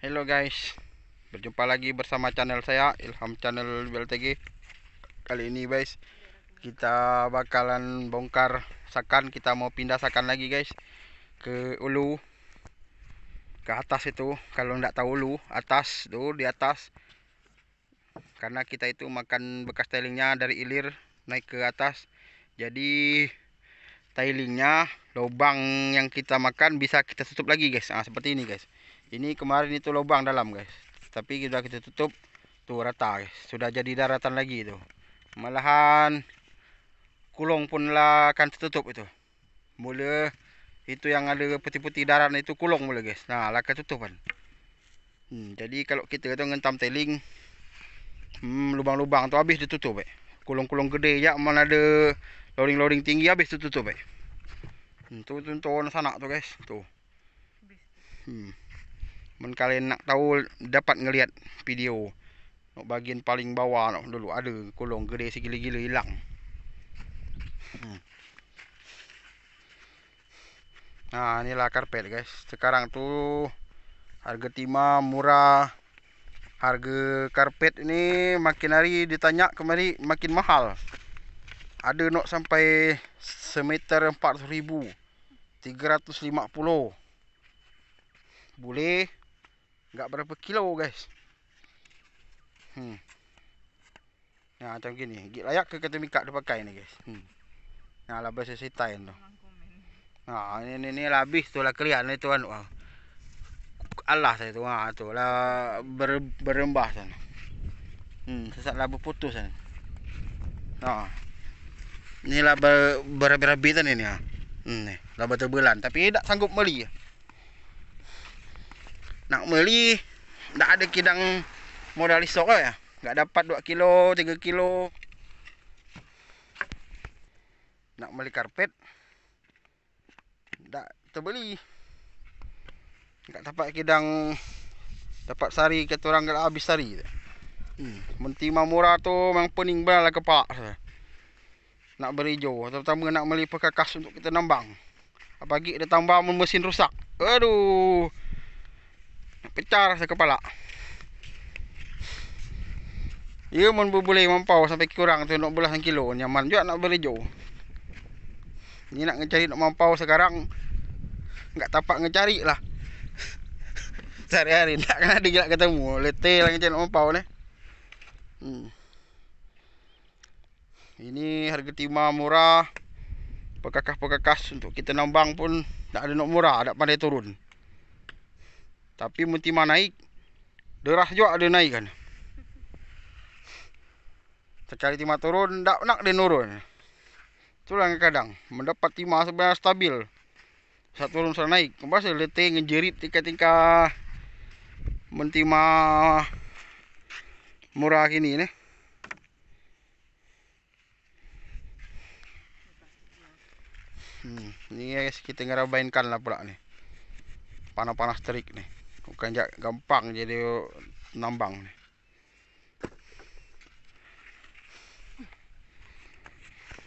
Hello guys. Berjumpa lagi bersama channel saya Ilham Channel BLTG Kali ini guys Kita bakalan bongkar sakan. Kita mau pindah sakan lagi guys Ke ulu Ke atas itu. Kalau tidak tahu ulu Atas tu di atas. Karena kita itu makan bekas tailingnya dari ilir Naik ke atas. Jadi Tailingnya Lubang yang kita makan bisa kita tutup lagi guys. Ah, Seperti ini guys ini kemarin itu lubang dalam guys. Tapi sudah kita tutup. Tuh rata guys. Sudah jadi daratan lagi itu. Malahan kulung pun lah akan tertutup itu. Mula itu yang ada putih-putih darat itu kulung mula guys. Nah lah akan tutup kan. Hmm, jadi kalau kita tu ngentam tailing. Hmm, lubang-lubang tu habis ditutup eh. Kulung-kulung gede ya mana ada loading-loading tinggi habis ditutup eh. Hmm, tu tonton sana tu guys. Tu. Hmm. Men kalian nak tahu dapat ngelihat video nak bahagian paling bawah nak dulu ada kolong gede segila-gila hilang. Hmm. Nah, inilah karpet guys. Sekarang tu harga timah murah. Harga karpet ini makin hari ditanya kemari makin mahal. Ada nak sampai semeter 400,000. 350. Boleh Enggak berapa kilo guys. Hmm. Nah, macam gini. Gig layak ke kata mikak dia pakai ni guys. Hmm. Nah, lah bahasa setain tu. Ha, ni ni ni lah habis tu lah kelian ni tuan. Wah. Allah saya tu. Ha, tu lah ber, berembah sana. Hmm, sesat lah berputus sana. Ha. Ni lah ber, berabi-rabi tadi ni ha. Hmm, ni. Lah berterbelan. Tapi tak sanggup meli. Nak beli Tak ada kidang Modal isok lah ya? Tak dapat 2 kilo 3 kilo. Nak beli karpet Tak terbeli. Tak dapat kidang Dapat sari Kata orang kata habis sari hmm. Mentima murah tu Memang pening belah lah kepala Nak berhijau Terutama nak beli perkakas Untuk kita nambang. Apalagi dia tambah mesin rusak Aduh pecah rasa kepala. Ya mun boleh mampau sampai kurang tu nak belas kilo nyaman juga nak beli jauh. Ni nak ngecari nak mampau sekarang enggak tapak ngecari lah. Sehari-hari tak kan ada gila ketemu. Letih lah ngecari nak mampau ni. Hmm. Ini harga timah murah. Pekakas-pekakas untuk kita nambang pun tak ada nak murah, tak pandai turun. Tapi mentimah naik Derah juga ada naik kan Sekali timah turun Tak nak dia turun Itulah kadang. Mendapat timah sebenarnya stabil. Satu turun satu naik. Kembali letih ngejerit tingkat-tingkat Mentimah Murah kini ni. Hmm, ni guys kita ngerabainkan lah pula ni. Panas-panas terik ni. Bukan jak gampang jadi nambang ni.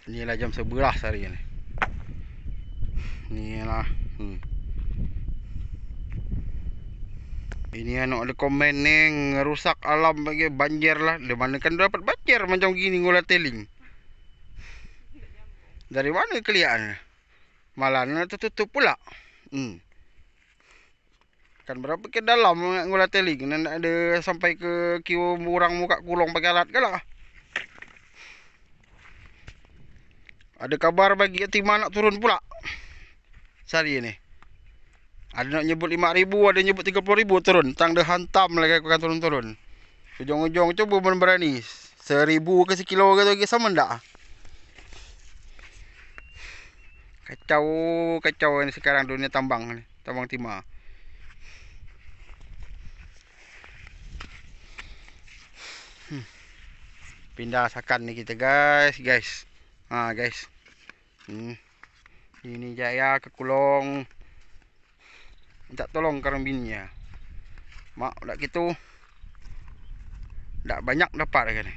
Inilah jam 11 hari ni. Inilah. Hmm. Ini anak ada komen ni ngerusak alam bagi banjir lah. Di mana kan dapat banjir macam gini ngula teling. Dari mana kelihatan? Malah tertutup pula. Hmm. Kan berapa ke dalam nak teling nak ada sampai ke kiu murang muka kulong pakai alat ke lah. Ada kabar bagi Yatima nak turun pula. Sari ni. Ada nak nyebut 5000, ada nyebut 30000 turun. Tang dah hantam lagi aku akan turun-turun. Ujung-ujung cuba pun berani. 1000 ke sekilo ke tu sama ndak? Kacau kacau ni sekarang dunia tambang ni, tambang timah. Pindah sakan ni kita guys. Guys. Ha guys. Hmm. ini jaya ke kulong. Minta tolong karang bininya mak dak gitu. Dak banyak dapat kan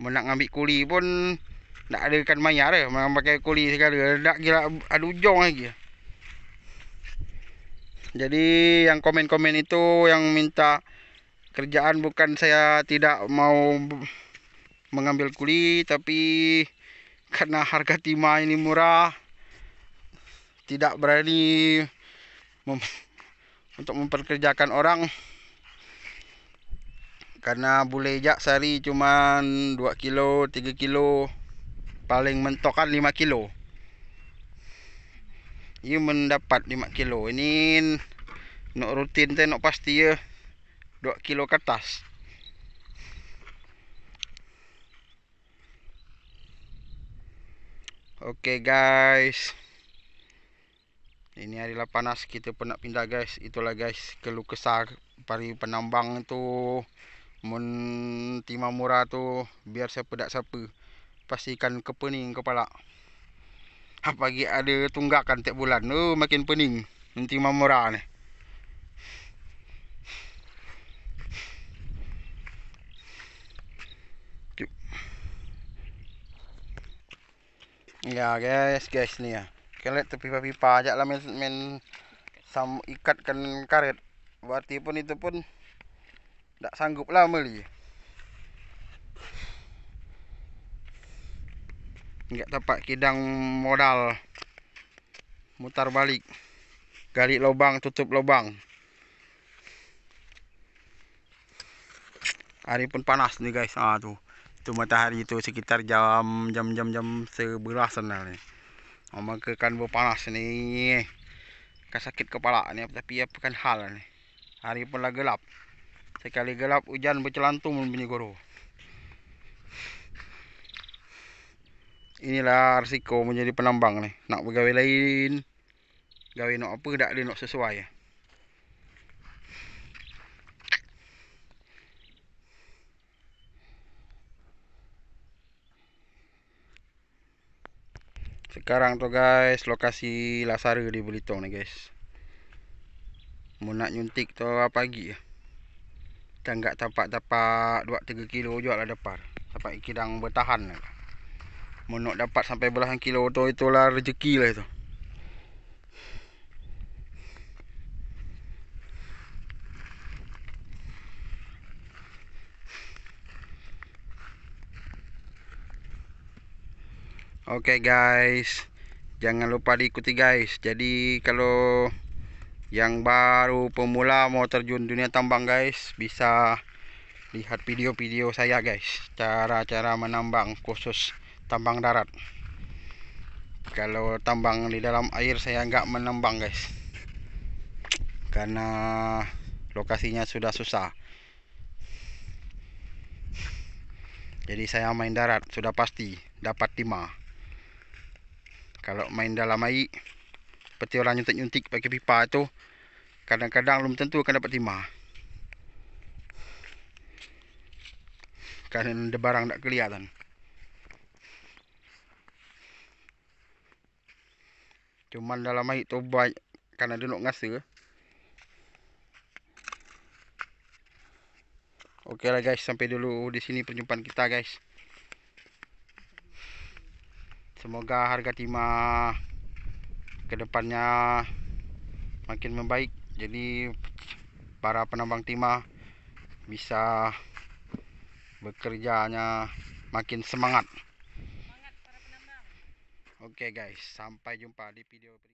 nak ngambil kuli pun tak ada kan mayar eh memang pakai kuli segala. Dak kira ada ujung lagi Jadi yang komen-komen itu yang minta kerjaan bukan saya tidak mau mengambil kuli tapi karena harga timah ini murah tidak berani mem untuk memperkerjakan orang. Karena boleh jak sehari cuma 2 kilo 3 kilo paling mentok kan 5 kilo ia mendapat 5 kilo. Ini nak rutin tu nak pasti ya 2 kilo ke atas. Oke okay guys. Ini adalah panas kita pun nak pindah guys. Itulah guys keluh kesah Pari penambang tu. Mun timah murah tu Biar siapa tak siapa Pastikan kepening kepala Apalagi ada tunggakan tiap bulan tu Makin pening Timah murah ni Ya guys, guys ni ya. Kelet tepi pipa aja lah main, main sam ikatkan karet. Berarti pun itu pun tak sanggup lah meli. Enggak dapat kidang modal. Mutar balik. Gali lubang, tutup lubang. Hari pun panas nih guys. Ah tuh. Itu matahari itu sekitar jam jam jam jam sebelasan lah ni. Oh, maka kan berpanas ni. Kan sakit kepala ni tapi apa kan hal ni. Hari pun lah gelap. Sekali gelap hujan bercelantung bunyi guru. Inilah risiko menjadi penambang ni. Nak bergawe lain. Gawe nak apa tak ada nak sesuai. Sekarang tu guys, lokasi Lasara di Belitong ni guys. Mau nak nyuntik tu pagi. Dan enggak tapak-tapak 2 3 kilo juga lah dapat. Dapat kidang bertahan lah. Mau dapat sampai belasan kilo tu itulah rezeki lah itu. Oke okay guys. Jangan lupa diikuti guys. Jadi kalau Yang baru pemula mau terjun dunia tambang guys Bisa Lihat video-video saya guys. Cara-cara menambang khusus tambang darat. Kalau tambang di dalam air saya enggak menambang guys. Karena Lokasinya sudah susah. Jadi saya main darat sudah pasti dapat timah kalau main dalam air seperti orang nyuntik-nyuntik pakai pipa tu kadang-kadang belum tentu akan dapat timah kerana ada barang tak kelihatan cuman dalam air tu baik kerana dia nak ngasa Okeylah guys sampai dulu di sini perjumpaan kita guys Semoga harga timah kedepannya makin membaik. Jadi para penambang timah bisa bekerjanya makin semangat. Okay guys, sampai jumpa di video berikutnya.